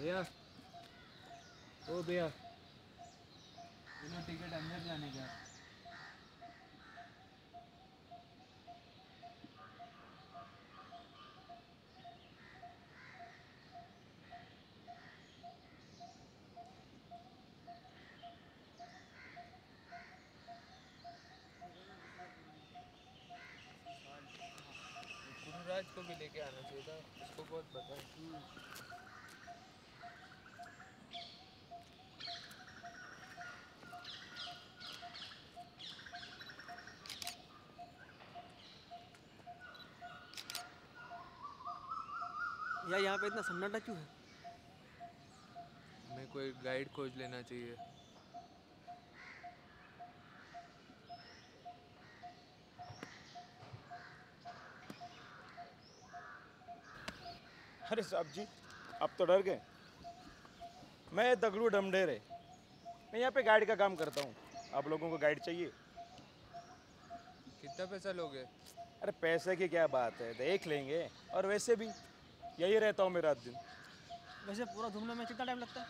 भैया। ओ भैया। टिकट अंदर जाने का। को भी लेके आना चाहिए था उसको बहुत पता है। यार यहाँ पे इतना सन्नाटा क्यों है? हमें कोई गाइड खोज लेना चाहिए। अरे साहब जी आप तो डर गए। मैं दगड़ू डमडेर। है मैं यहाँ पे गाइड का काम करता हूँ। आप लोगों को गाइड चाहिए। कितना पैसा लोगे? अरे पैसे की क्या बात है देख लेंगे। और वैसे भी यही रहता हूँ मेरा दिन। वैसे पूरा घूमने में कितना टाइम लगता है?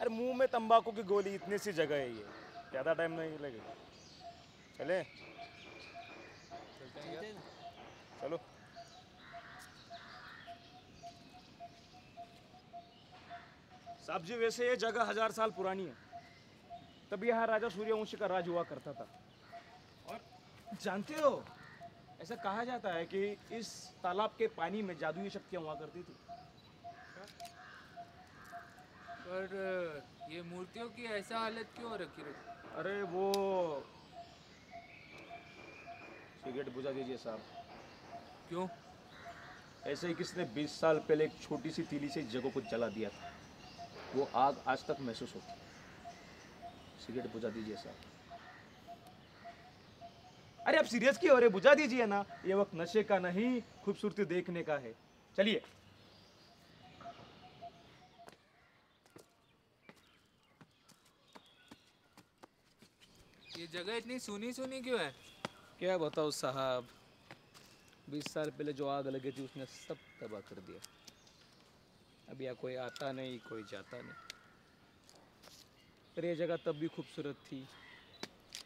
अरे मुँह में तंबाकू की गोली इतनी सी जगह है ये। ज़्यादा टाइम नहीं लगेगा। चले? चलो। साहब जी वैसे ये जगह हज़ार साल पुरानी है। तब यहाँ राजा सूर्यवंशी का राज हुआ करता था। और जानते हो ऐसा कहा जाता है कि इस तालाब के पानी में जादुई शक्तियाँ हुआ करती थी। पर ये मूर्तियों की ऐसा हालत क्यों रखी रखी अरे वो सिगरेट बुझा दीजिए साहब। क्यों? ऐसे ही किसने 20 साल पहले एक छोटी सी तीली से जगह को जला दिया था? वो आग आज तक महसूस होती सिगरेट बुझा दीजिए साहब। अरे आप सीरियस क्यों हो रहे बुझा दीजिए ना। ये वक्त नशे का नहीं खूबसूरती देखने का है। चलिए। ये जगह इतनी सुनी सुनी क्यों है? क्या बताओ साहब? बीस साल पहले जो आग लगी थी उसने सब तबाह कर दिया। अब यहाँ कोई आता नहीं कोई जाता नहीं। पर ये जगह तब भी खूबसूरत थी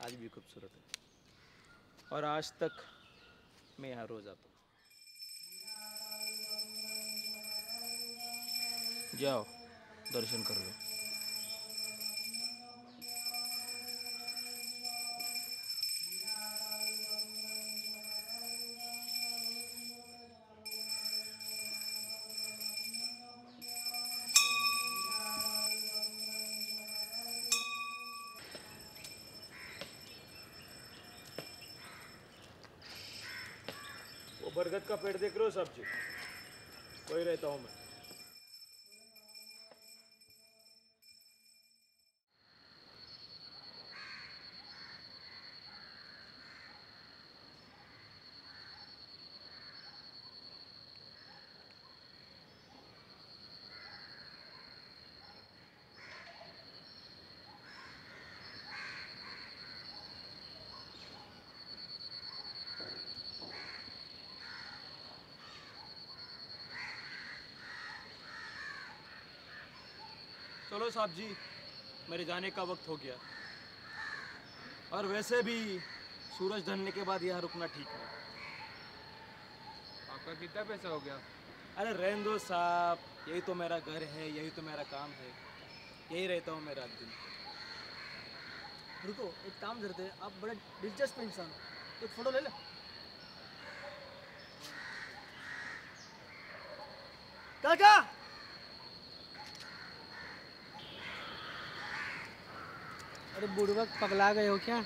आज भी खूबसूरत है। और आज तक मैं यहाँ रोज आता हूँ। जाओ दर्शन कर लो। बरगद का पेड़ देख रहे हो सब्ज़ी कोई रहता हूँ मैं। चलो साहब जी मेरे जाने का वक्त हो गया। और वैसे भी सूरज ढलने के बाद यहाँ रुकना ठीक है। आपका कितना पैसा हो गया? अरे रहने दो साहब यही तो मेरा घर है यही तो मेरा काम है। यही रहता हूँ मैं रात दिन। रुको एक काम करते हैं आप बड़े दिलचस्प इंसान हो। एक फ़ोटो ले ले। काका! अरे बुढ़वा पगला गए हो क्या?